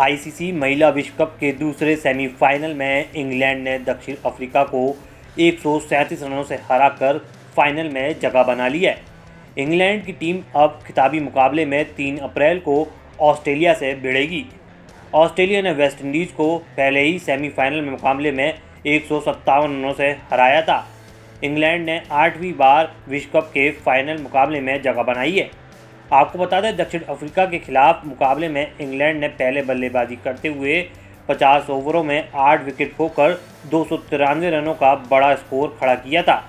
ICC महिला विश्व cup के दूसरे सेमीफाइनल में इंग्लैंड ने दक्षिण अफ्रीका को एक सौ सैंतीस रनों से हराकर फाइनल में जगह बना ली है। इंग्लैंड की टीम अब खिताबी मुकाबले में तीन अप्रैल को ऑस्ट्रेलिया से भिड़ेगी। ऑस्ट्रेलिया ने वेस्टइंडीज़ को पहले ही सेमीफाइनल में मुकाबले में एक सौ सत्तावन रनों से हराया था। इंग्लैंड ने आठवीं बार विश्व कप के फाइनल मुकाबले में जगह बनाई है। आपको बता दें, दक्षिण अफ्रीका के खिलाफ मुकाबले में इंग्लैंड ने पहले बल्लेबाजी करते हुए 50 ओवरों में आठ विकेट खोकर दो सौ तिरानवे रनों का बड़ा स्कोर खड़ा किया था।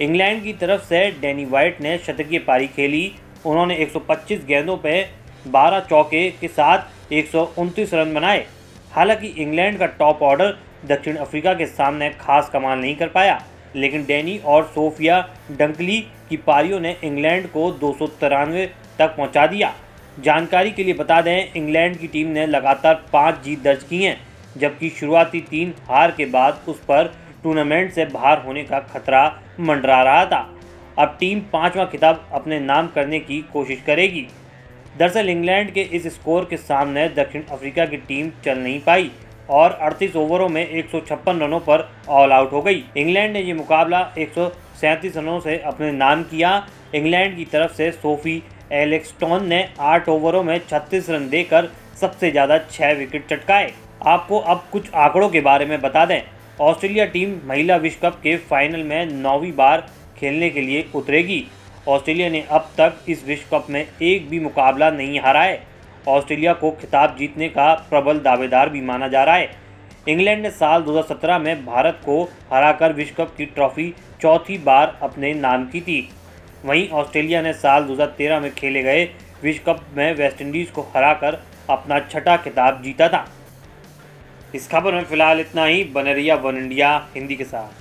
इंग्लैंड की तरफ़ से डैनी वाइट ने शतकीय पारी खेली। उन्होंने 125 गेंदों पर 12 चौके के साथ एक सौ उनतीस रन बनाए। हालाँकि इंग्लैंड का टॉप ऑर्डर दक्षिण अफ्रीका के सामने खास कमाल नहीं कर पाया, लेकिन डैनी और सोफिया डंकली की पारियों ने इंग्लैंड को दो सौ तिरानवे तक पहुँचा दिया। जानकारी के लिए बता दें, इंग्लैंड की टीम ने लगातार पाँच जीत दर्ज की हैं, जबकि शुरुआती तीन हार के बाद उस पर टूर्नामेंट से बाहर होने का खतरा मंडरा रहा था। अब टीम पाँचवा खिताब अपने नाम करने की कोशिश करेगी। दरअसल, इंग्लैंड के इस स्कोर के सामने दक्षिण अफ्रीका की टीम चल नहीं पाई और 38 ओवरों में एक सौ छप्पन रनों पर ऑल आउट हो गई। इंग्लैंड ने ये मुकाबला एक रनों से अपने नाम किया। इंग्लैंड की तरफ़ से सोफी एलेक्सटॉन ने आठ ओवरों में 36 रन देकर सबसे ज़्यादा छः विकेट चटकाए। आपको अब कुछ आंकड़ों के बारे में बता दें। ऑस्ट्रेलिया टीम महिला विश्व कप के फाइनल में नौवीं बार खेलने के लिए उतरेगी। ऑस्ट्रेलिया ने अब तक इस विश्व कप में एक भी मुकाबला नहीं हारा है। ऑस्ट्रेलिया को खिताब जीतने का प्रबल दावेदार भी माना जा रहा है। इंग्लैंड ने साल 2017 में भारत को हराकर विश्व कप की ट्रॉफी चौथी बार अपने नाम की थी। वहीं ऑस्ट्रेलिया ने साल 2013 में खेले गए विश्व कप में वेस्टइंडीज़ को हराकर अपना छठा खिताब जीता था। इस खबर में फ़िलहाल इतना ही। बने रहिए वन इंडिया, हिंदी के साथ।